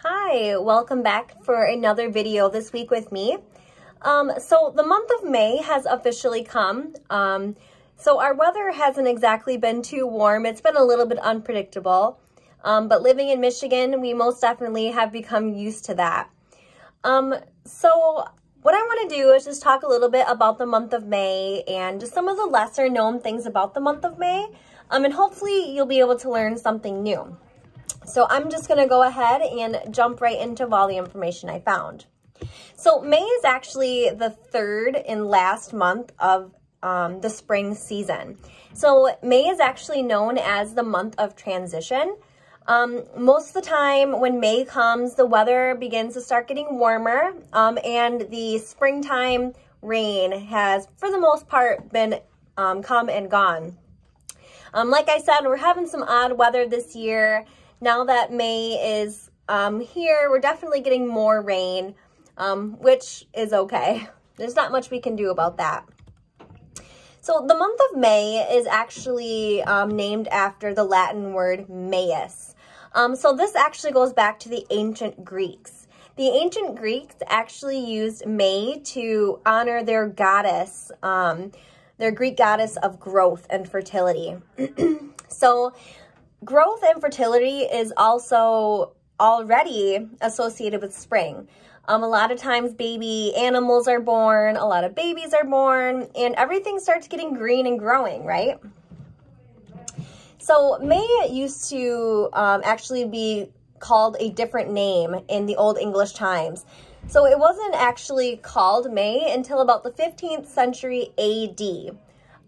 Hi, welcome back for another video this week with me. Um, so the month of May has officially come. Um, so our weather hasn't exactly been too warm. It's been a little bit unpredictable. Um, but living in Michigan, we most definitely have become used to that. Um, so what I want to do is just talk a little bit about the month of May and just some of the lesser known things about the month of May. Um, and hopefully you'll be able to learn something new. So I'm just to go ahead and jump right into all the information I found. So May is actually the third and last month of um, the spring season. So May is actually known as the month of transition. Um, most of the time when May comes, the weather begins to start getting warmer um, and the springtime rain has, for the most part, been um, come and gone. Um, like I said, we're having some odd weather this year now that May is um, here, we're definitely getting more rain, um, which is okay. There's not much we can do about that. So the month of May is actually um, named after the Latin word Maius. Um, so this actually goes back to the ancient Greeks. The ancient Greeks actually used May to honor their goddess, um, their Greek goddess of growth and fertility. so growth and fertility is also already associated with spring. Um, a lot of times baby animals are born, a lot of babies are born, and everything starts getting green and growing, right? So May used to um, actually be called a different name in the Old English times. So it wasn't actually called May until about the 15th century AD.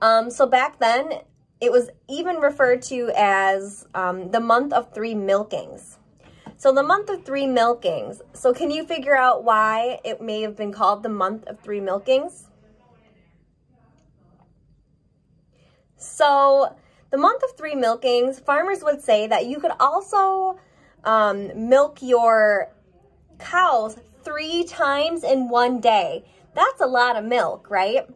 Um, so back then, it was even referred to as um, the month of three milkings. So the month of three milkings. So can you figure out why it may have been called the month of three milkings? So the month of three milkings, farmers would say that you could also um, milk your cows three times in one day. That's a lot of milk, right?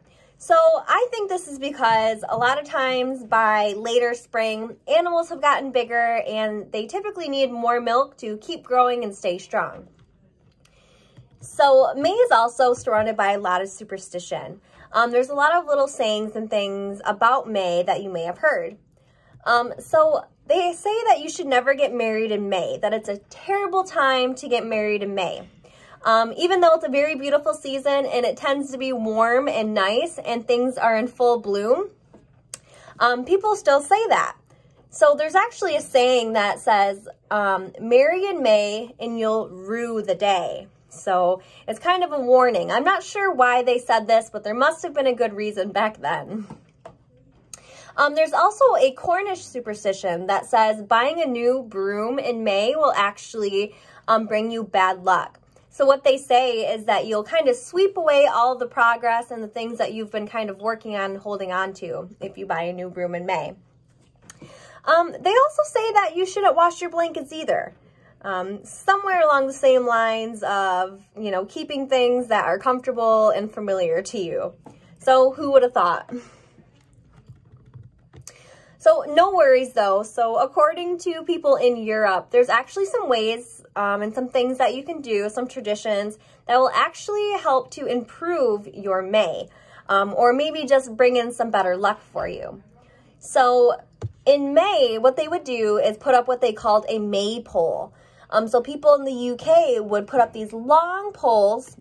So I think this is because a lot of times by later spring, animals have gotten bigger and they typically need more milk to keep growing and stay strong. So May is also surrounded by a lot of superstition. Um, there's a lot of little sayings and things about May that you may have heard. Um, so they say that you should never get married in May, that it's a terrible time to get married in May. Um, even though it's a very beautiful season and it tends to be warm and nice and things are in full bloom, um, people still say that. So there's actually a saying that says, um, marry in May and you'll rue the day. So it's kind of a warning. I'm not sure why they said this, but there must have been a good reason back then. Um, there's also a Cornish superstition that says buying a new broom in May will actually um, bring you bad luck. So what they say is that you'll kind of sweep away all the progress and the things that you've been kind of working on holding on to if you buy a new broom in May. Um, they also say that you shouldn't wash your blankets either. Um, somewhere along the same lines of, you know, keeping things that are comfortable and familiar to you. So who would have thought? So no worries though. So according to people in Europe, there's actually some ways um, and some things that you can do, some traditions that will actually help to improve your May um, or maybe just bring in some better luck for you. So in May, what they would do is put up what they called a maypole. Um, so people in the UK would put up these long poles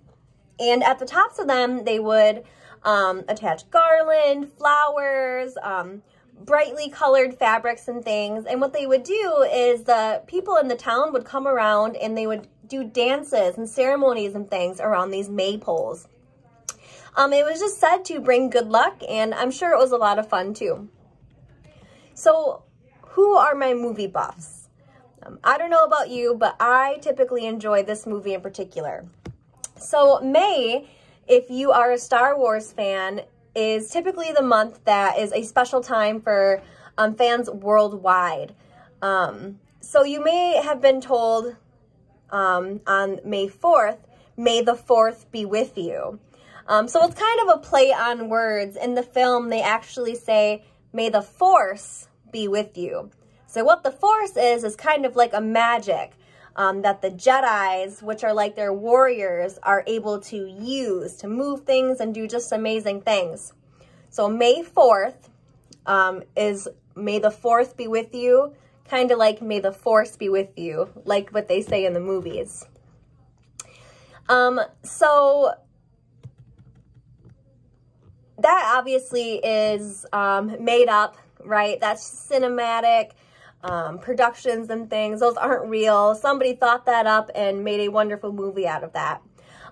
and at the tops of them, they would um, attach garland, flowers, um, brightly colored fabrics and things. And what they would do is the people in the town would come around and they would do dances and ceremonies and things around these maypoles. Um, it was just said to bring good luck, and I'm sure it was a lot of fun too. So, who are my movie buffs? Um, I don't know about you, but I typically enjoy this movie in particular. So, May, if you are a Star Wars fan, is typically the month that is a special time for um, fans worldwide. Um, so you may have been told um, on May 4th, May the 4th be with you. Um, so it's kind of a play on words. In the film, they actually say, May the Force be with you. So what the Force is, is kind of like a magic. Um, that the Jedi's, which are like their warriors, are able to use to move things and do just amazing things. So May 4th um, is May the 4th be with you, kind of like May the Force be with you, like what they say in the movies. Um, so that obviously is um, made up, right? That's cinematic um, productions and things. Those aren't real. Somebody thought that up and made a wonderful movie out of that.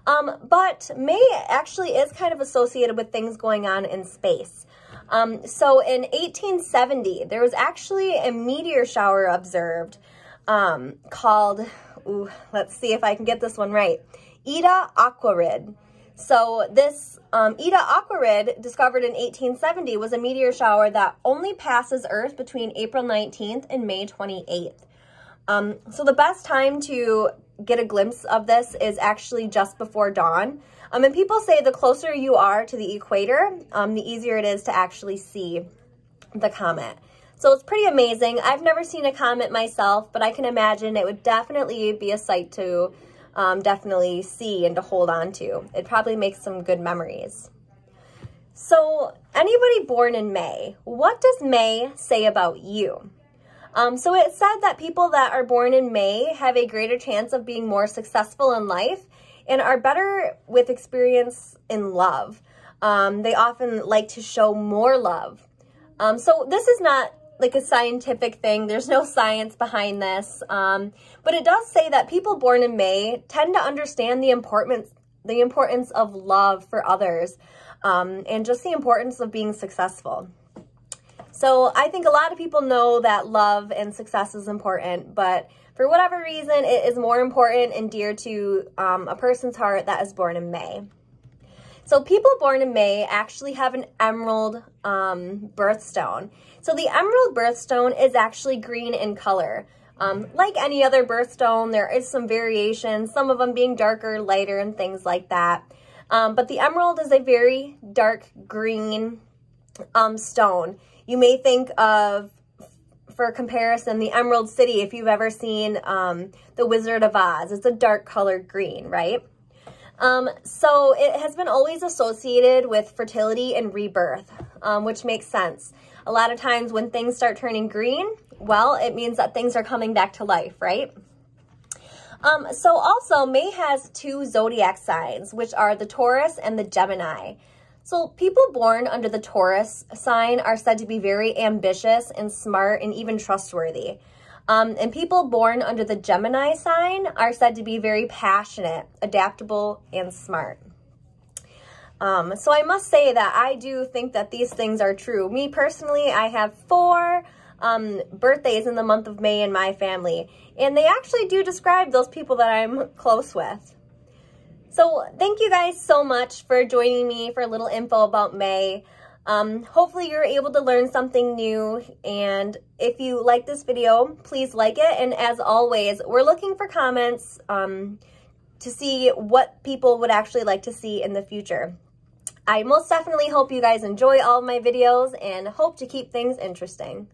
Um, but May actually is kind of associated with things going on in space. Um, so in 1870, there was actually a meteor shower observed um, called, ooh, let's see if I can get this one right, Eta Aquarid. So this um, Eta Aquarid, discovered in 1870, was a meteor shower that only passes Earth between April 19th and May 28th. Um, so the best time to get a glimpse of this is actually just before dawn. Um, and people say the closer you are to the equator, um, the easier it is to actually see the comet. So it's pretty amazing. I've never seen a comet myself, but I can imagine it would definitely be a sight to um, definitely see and to hold on to. It probably makes some good memories. So anybody born in May, what does May say about you? Um, so it said that people that are born in May have a greater chance of being more successful in life and are better with experience in love. Um, they often like to show more love. Um, so this is not like a scientific thing. There's no science behind this. Um, but it does say that people born in May tend to understand the importance, the importance of love for others um, and just the importance of being successful. So I think a lot of people know that love and success is important, but for whatever reason, it is more important and dear to um, a person's heart that is born in May. So people born in May actually have an emerald um, birthstone. So the emerald birthstone is actually green in color. Um, like any other birthstone, there is some variation, some of them being darker, lighter, and things like that. Um, but the emerald is a very dark green um, stone. You may think of, for comparison, the Emerald City, if you've ever seen um, The Wizard of Oz. It's a dark colored green, right? Um, so it has been always associated with fertility and rebirth, um, which makes sense. A lot of times when things start turning green, well, it means that things are coming back to life, right? Um, so also, May has two zodiac signs, which are the Taurus and the Gemini. So people born under the Taurus sign are said to be very ambitious and smart and even trustworthy. Um, and people born under the Gemini sign are said to be very passionate, adaptable, and smart. Um, so I must say that I do think that these things are true. Me personally, I have four um, birthdays in the month of May in my family, and they actually do describe those people that I'm close with. So thank you guys so much for joining me for a little info about May. Um, hopefully you're able to learn something new and if you like this video, please like it. And as always, we're looking for comments um, to see what people would actually like to see in the future. I most definitely hope you guys enjoy all of my videos and hope to keep things interesting.